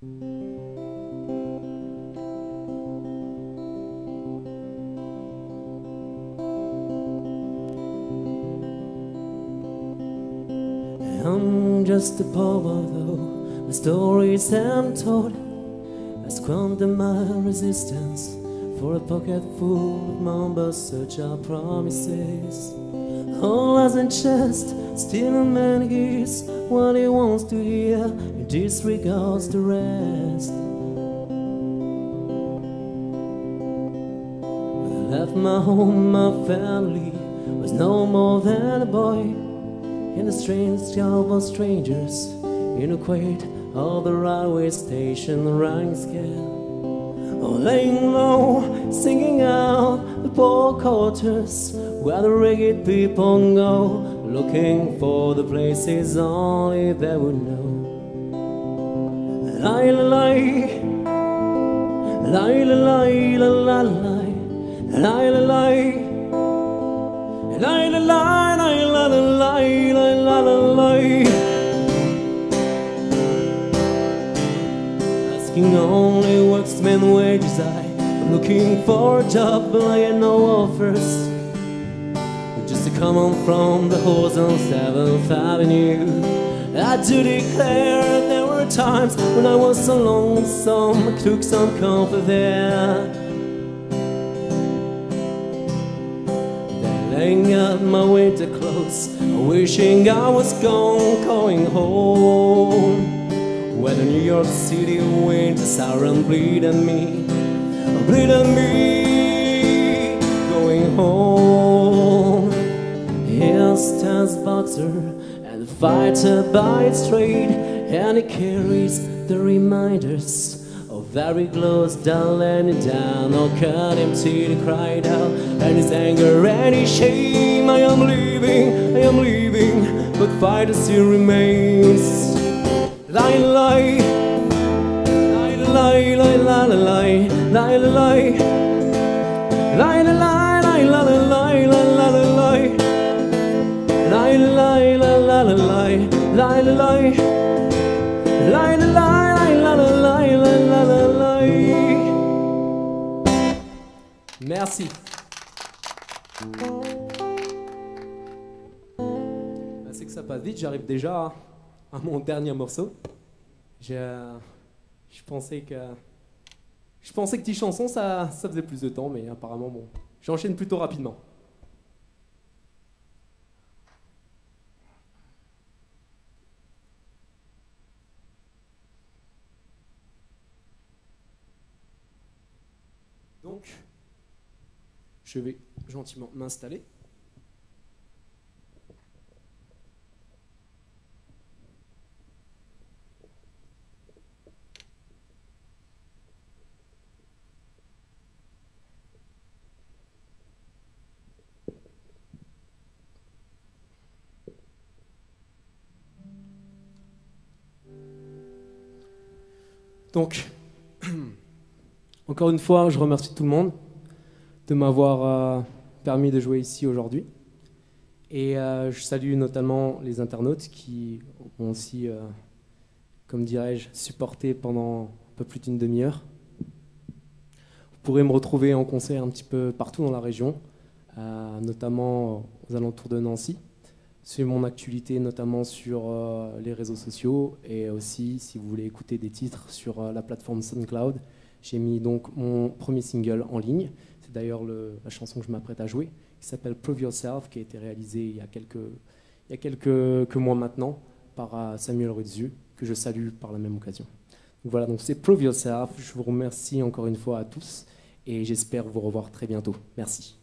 I'm just a power though. My stories I'm told I squander my resistance for a pocket full of numbers such are promises. All as in chest still a man hears what he wants to hear and disregards the rest when I left my home my family was no more than a boy in a strange job of strangers in a quaint of the railway station rang scale. Oh, laying low, singing out the poor quarters where the ragged people go, looking for the places only they would know. Lie, lie, lie, lie, lie, lie, lie, lie, lie, lie, lie, lai. Lai la lai lai la la Asking only what's men wages I. I'm looking for a job but I get no offers. Just to come on from the horse on 7th Avenue. I do declare there were times when I was so lonesome, I took some comfort there. Laying up my winter clothes, wishing I was gone, going home. Where the New York City winter siren bleed me, bleed me, going home. Here stands boxer and the fighter its trade, and he carries the reminders of very close down, landing down, or cut him to the cried out, and his anger and his shame. I am leaving, I am leaving, but fighter still remains. Lie, lie, lie, lie, lie, lie, lie, lie, lie, Merci. C'est que ça passe vite, j'arrive déjà à mon dernier morceau. Je, je pensais que je pensais que 10 chansons ça, ça faisait plus de temps, mais apparemment bon, j'enchaîne plutôt rapidement. Je vais gentiment m'installer. Encore une fois, je remercie tout le monde de m'avoir euh, permis de jouer ici aujourd'hui. Et euh, je salue notamment les internautes qui ont aussi, euh, comme dirais-je, supporté pendant un peu plus d'une demi-heure. Vous pourrez me retrouver en concert un petit peu partout dans la région, notamment aux alentours de Nancy. Suivez mon actualité notamment sur les réseaux sociaux et aussi si vous voulez écouter des titres sur la plateforme SoundCloud. J'ai mis donc mon premier single en ligne. C'est d'ailleurs la chanson que je m'apprête à jouer, qui s'appelle Prove Yourself, qui a été réalisée il y a quelques, mois maintenant par Samuel Rudzu, que je salue par la même occasion. Donc voilà, donc c'est Prove Yourself. Je vous remercie encore une fois à tous et j'espère vous revoir très bientôt. Merci.